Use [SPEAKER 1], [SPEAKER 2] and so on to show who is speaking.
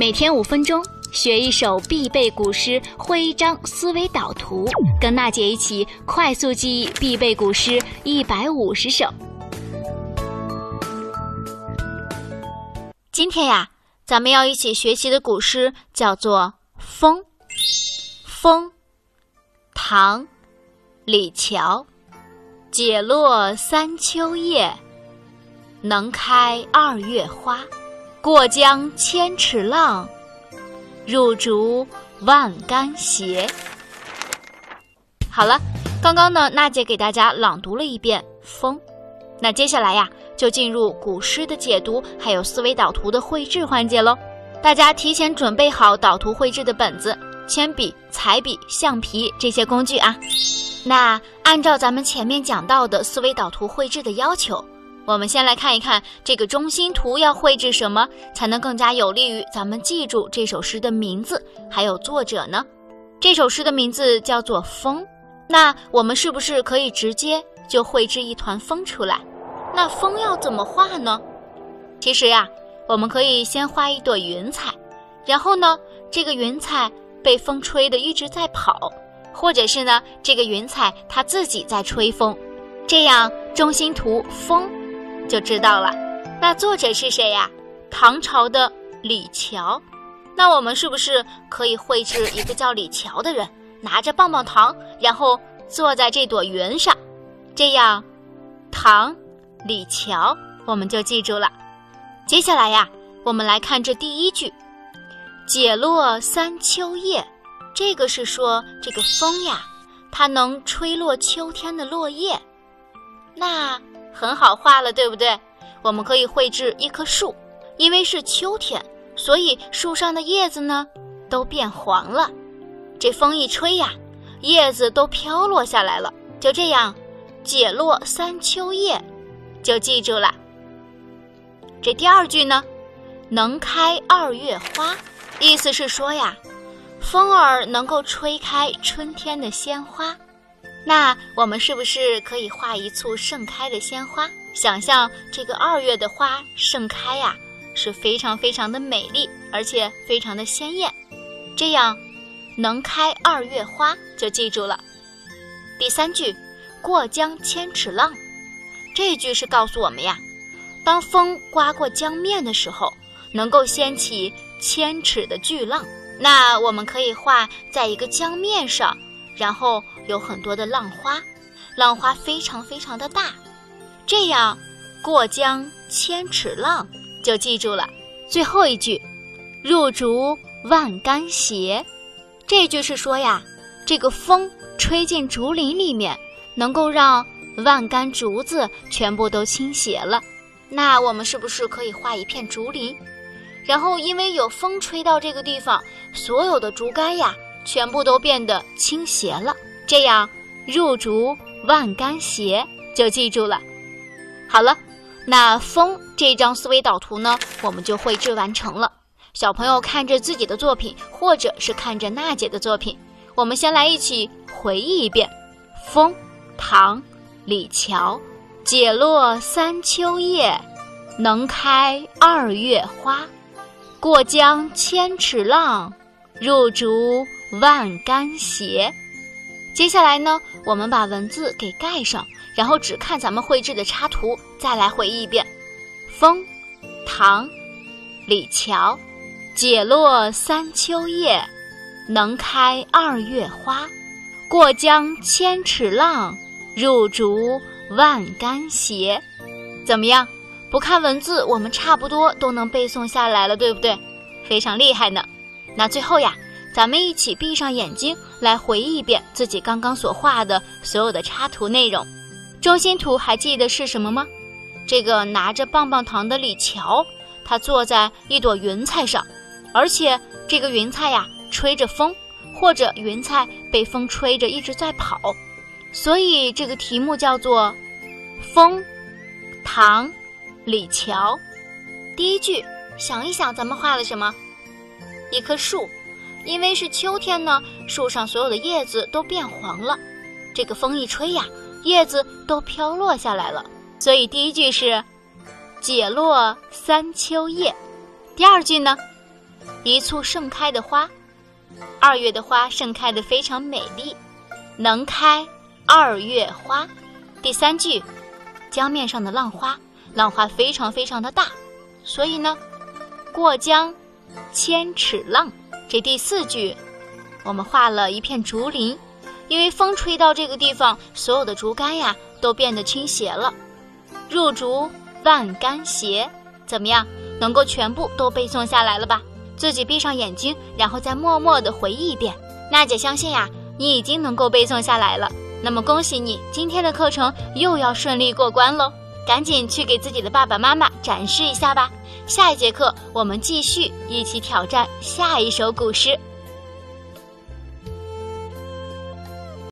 [SPEAKER 1] 每天五分钟，学一首必背古诗，绘一张思维导图，跟娜姐一起快速记忆必背古诗一百五十首。
[SPEAKER 2] 今天呀，咱们要一起学习的古诗叫做《风》。风，唐，李峤。解落三秋叶，能开二月花。过江千尺浪，入竹万竿斜。好了，刚刚呢，娜姐给大家朗读了一遍《风》，那接下来呀，就进入古诗的解读，还有思维导图的绘制环节喽。大家提前准备好导图绘制的本子、铅笔、彩笔、橡皮这些工具啊。那按照咱们前面讲到的思维导图绘制的要求。我们先来看一看这个中心图要绘制什么，才能更加有利于咱们记住这首诗的名字还有作者呢？这首诗的名字叫做《风》，那我们是不是可以直接就绘制一团风出来？那风要怎么画呢？其实呀，我们可以先画一朵云彩，然后呢，这个云彩被风吹的一直在跑，或者是呢，这个云彩它自己在吹风，这样中心图风。就知道了，那作者是谁呀？唐朝的李峤。那我们是不是可以绘制一个叫李峤的人，拿着棒棒糖，然后坐在这朵云上？这样，唐，李峤，我们就记住了。接下来呀，我们来看这第一句：“解落三秋叶”，这个是说这个风呀，它能吹落秋天的落叶。那。很好画了，对不对？我们可以绘制一棵树，因为是秋天，所以树上的叶子呢都变黄了。这风一吹呀，叶子都飘落下来了。就这样，解落三秋叶，就记住了。这第二句呢，能开二月花，意思是说呀，风儿能够吹开春天的鲜花。那我们是不是可以画一簇盛开的鲜花？想象这个二月的花盛开呀，是非常非常的美丽，而且非常的鲜艳。这样，能开二月花就记住了。第三句，过江千尺浪，这句是告诉我们呀，当风刮过江面的时候，能够掀起千尺的巨浪。那我们可以画在一个江面上。然后有很多的浪花，浪花非常非常的大，这样过江千尺浪就记住了。最后一句，入竹万竿斜，这句是说呀，这个风吹进竹林里面，能够让万竿竹子全部都倾斜了。那我们是不是可以画一片竹林？然后因为有风吹到这个地方，所有的竹竿呀。全部都变得倾斜了，这样入竹万竿斜就记住了。好了，那风这张思维导图呢，我们就绘制完成了。小朋友看着自己的作品，或者是看着娜姐的作品，我们先来一起回忆一遍：风，唐，李峤。解落三秋叶，能开二月花。过江千尺浪，入竹。万竿斜，接下来呢，我们把文字给盖上，然后只看咱们绘制的插图，再来回忆一遍。风，唐，李峤。解落三秋叶，能开二月花。过江千尺浪，入竹万竿斜。怎么样？不看文字，我们差不多都能背诵下来了，对不对？非常厉害呢。那最后呀。咱们一起闭上眼睛，来回忆一遍自己刚刚所画的所有的插图内容。中心图还记得是什么吗？这个拿着棒棒糖的李峤，他坐在一朵云彩上，而且这个云彩呀吹着风，或者云彩被风吹着一直在跑，所以这个题目叫做《风》。唐，李桥。第一句，想一想咱们画了什么？一棵树。因为是秋天呢，树上所有的叶子都变黄了，这个风一吹呀，叶子都飘落下来了。所以第一句是“解落三秋叶”，第二句呢，“一簇盛开的花。二月的花盛开的非常美丽，能开二月花。第三句，江面上的浪花，浪花非常非常的大，所以呢，过江千尺浪。这第四句，我们画了一片竹林，因为风吹到这个地方，所有的竹竿呀都变得倾斜了。入竹万竿斜，怎么样？能够全部都背诵下来了吧？自己闭上眼睛，然后再默默地回忆一遍。娜姐相信呀，你已经能够背诵下来了。那么恭喜你，今天的课程又要顺利过关喽！赶紧去给自己的爸爸妈妈展示一下吧。下一节课我们继续一起挑战下一首古诗。